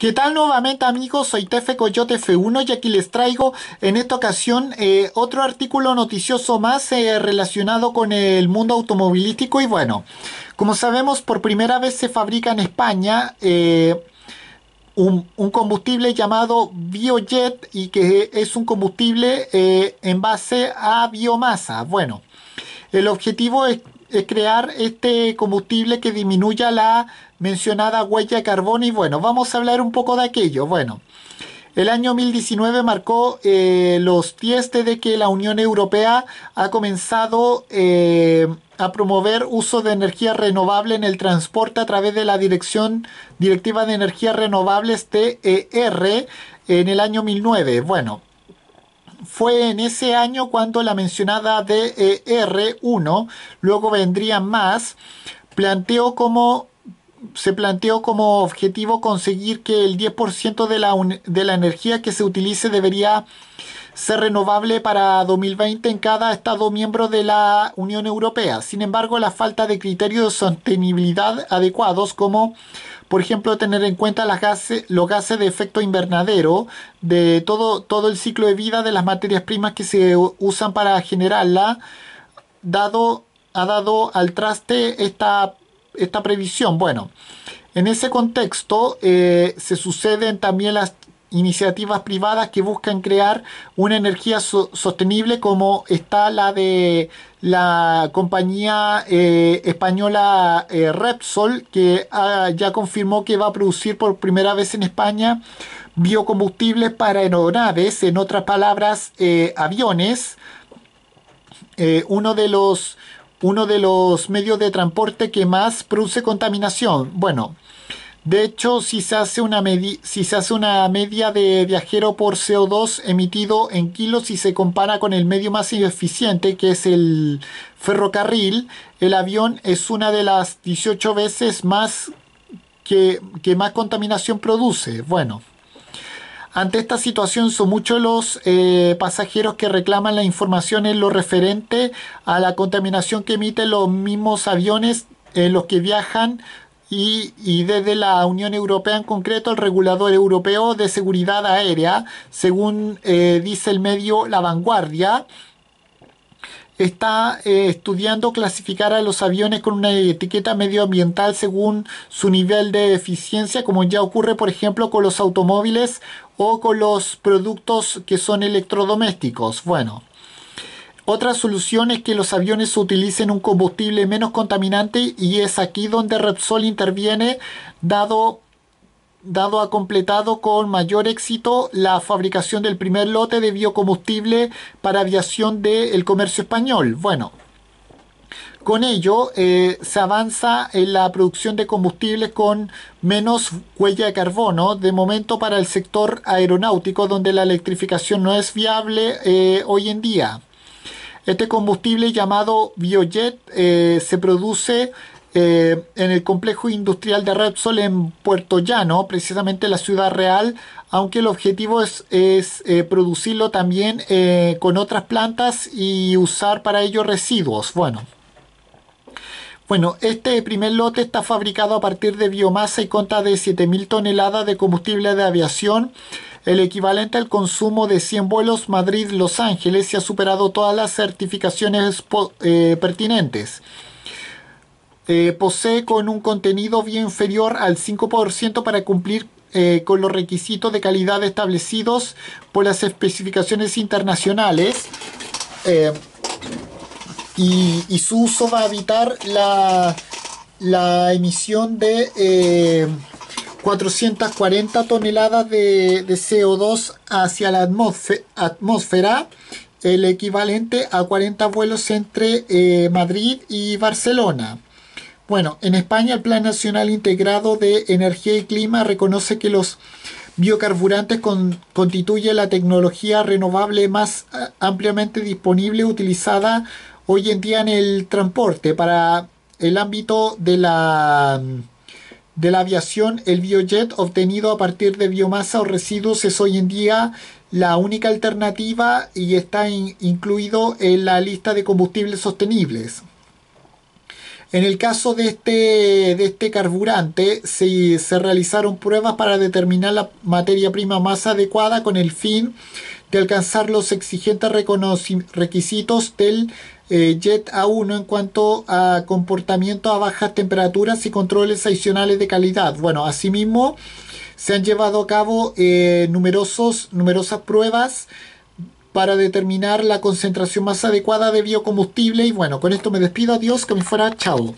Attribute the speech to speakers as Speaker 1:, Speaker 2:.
Speaker 1: ¿Qué tal nuevamente amigos? Soy Tefe Coyote F1 y aquí les traigo en esta ocasión eh, otro artículo noticioso más eh, relacionado con el mundo automovilístico y bueno, como sabemos por primera vez se fabrica en España eh, un, un, combustible llamado Biojet y que es un combustible en base a biomasa. Bueno, el objetivo es es crear este combustible que disminuya la mencionada huella de carbono y bueno, vamos a hablar un poco de aquello. Bueno, el año 2019 marcó eh, los 10 de que la Unión Europea ha comenzado eh, a promover uso de energía renovable en el transporte a través de la Dirección Directiva de Energías Renovables TER en el año 2009. Bueno, fue en ese año cuando la mencionada DER1, luego vendrían más, planteó como se planteó como objetivo conseguir que el 10% de la, de la energía que se utilice debería ser renovable para 2020 en cada Estado miembro de la Unión Europea. Sin embargo, la falta de criterios de sostenibilidad adecuados como por ejemplo, tener en cuenta los gases de efecto invernadero, de todo, todo el ciclo de vida de las materias primas que se usan para generarla, ha dado al traste esta, esta previsión. Bueno, en ese contexto eh, se suceden también las iniciativas privadas que buscan crear una energía sostenible como está la de la compañía eh, española eh, Repsol que ah, ya confirmó que va a producir por primera vez en España biocombustibles para aeronaves, en otras palabras eh, aviones. uno de los uno de los medios de transporte que más produce contaminación. Bueno, de hecho, si se hace una, si se hace una media de viajero por CO2 emitido en kilos y se compara con el medio más eficiente, que es el ferrocarril, el avión es una de las 18 veces más que, más contaminación produce. Bueno, ante esta situación son muchos los eh, pasajeros que reclaman la información en lo referente a la contaminación que emiten los mismos aviones en los que viajan y, desde la Unión Europea en concreto el regulador europeo de seguridad aérea, según eh, dice el medio La Vanguardia, está eh, estudiando clasificar a los aviones con una etiqueta medioambiental según su nivel de eficiencia, como ya ocurre por ejemplo con los automóviles o con los productos que son electrodomésticos. Bueno, otra solución es que los aviones utilicen un combustible menos contaminante y es aquí donde Repsol interviene dado dado ha completado con mayor éxito la fabricación del primer lote de biocombustible para aviación del comercio español. Bueno, con ello eh, se avanza en la producción de combustibles con menos huella de carbono, de momento para el sector aeronáutico donde la electrificación no es viable eh, hoy en día. Este combustible llamado Biojet eh, se produce eh, en el complejo industrial de Repsol en Puerto Llano, precisamente la ciudad real, aunque el objetivo es, eh, producirlo también con otras plantas y usar para ello residuos. Bueno. Bueno, este primer lote está fabricado a partir de biomasa y conta de 7.000 toneladas de combustible de aviación el equivalente al consumo de 100 vuelos Madrid-Los Ángeles y ha superado todas las certificaciones eh, pertinentes. Eh, posee con un contenido bien inferior al 5% para cumplir eh, con los requisitos de calidad establecidos por las especificaciones internacionales. Y, su uso va a evitar la, la emisión de 440 toneladas de, CO2 hacia la atmósfera, el equivalente a 40 vuelos entre eh, Madrid y Barcelona. Bueno, en España el Plan Nacional Integrado de Energía y Clima reconoce que los biocarburantes constituyen la tecnología renovable más eh, ampliamente disponible utilizada hoy en día en el transporte para el ámbito de la de la aviación, el biojet obtenido a partir de biomasa o residuos es hoy en día la única alternativa y está incluido en la lista de combustibles sostenibles. En el caso de este, de este carburante, se, se realizaron pruebas para determinar la materia prima más adecuada con el fin de alcanzar los exigentes requisitos del eh, Jet A1 en cuanto a comportamiento a bajas temperaturas y controles adicionales de calidad. Bueno, asimismo se han llevado a cabo eh, numerosos, numerosas pruebas para determinar la concentración más adecuada de biocombustible y bueno, con esto me despido, adiós, que me fuera, chao.